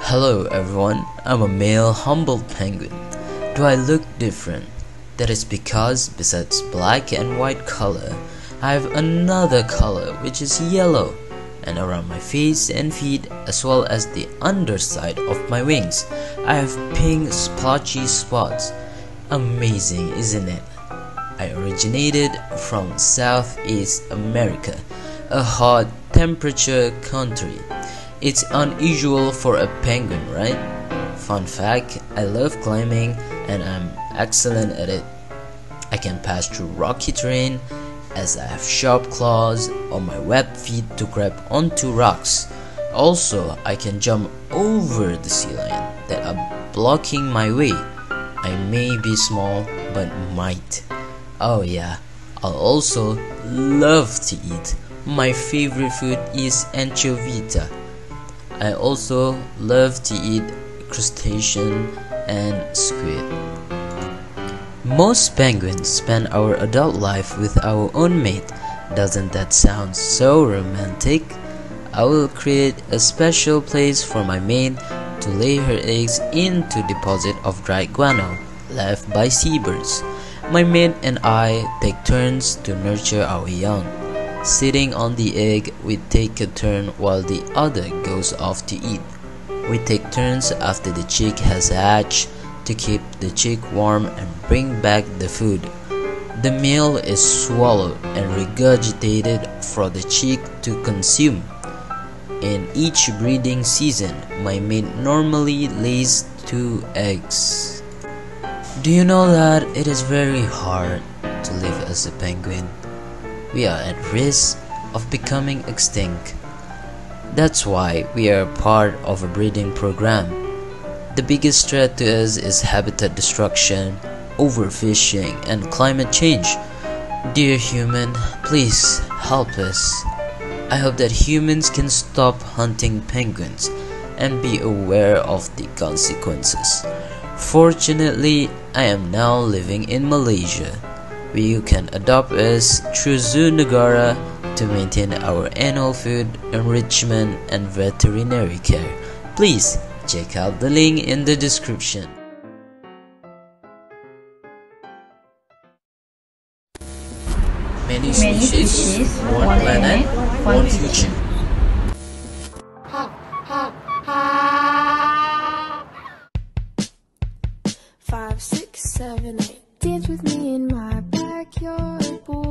Hello everyone, I'm a male Humboldt penguin. Do I look different? That is because besides black and white color, I have another color which is yellow and around my face and feet as well as the underside of my wings I have pink splotchy spots. Amazing isn't it? I originated from Southeast America, a hot temperature country. It's unusual for a penguin, right? Fun fact, I love climbing and I'm excellent at it. I can pass through rocky terrain as I have sharp claws on my webbed feet to grab onto rocks. Also, I can jump over the sea lion that are blocking my way. I may be small, but might. Oh yeah, I'll also love to eat. My favorite food is anchoveta. I also love to eat crustacean and squid. Most penguins spend our adult life with our own mate. Doesn't that sound so romantic? I will create a special place for my mate to lay her eggs into deposit of dry guano left by seabirds. My mate and I take turns to nurture our young. Sitting on the egg, we take a turn while the other goes off to eat. We take turns after the chick has hatched to keep the chick warm and bring back the food. The meal is swallowed and regurgitated for the chick to consume. In each breeding season, my mate normally lays two eggs. Do you know that it is very hard to live as a penguin? we are at risk of becoming extinct. That's why we are part of a breeding program. The biggest threat to us is habitat destruction, overfishing, and climate change. Dear human, please help us. I hope that humans can stop hunting penguins and be aware of the consequences. Fortunately, I am now living in Malaysia where you can adopt us through Zoo Negara to maintain our annual food enrichment and veterinary care. Please check out the link in the description. Many species, one planet, one future. Five, six, seven, eight. Dance with me in my backyard, boy.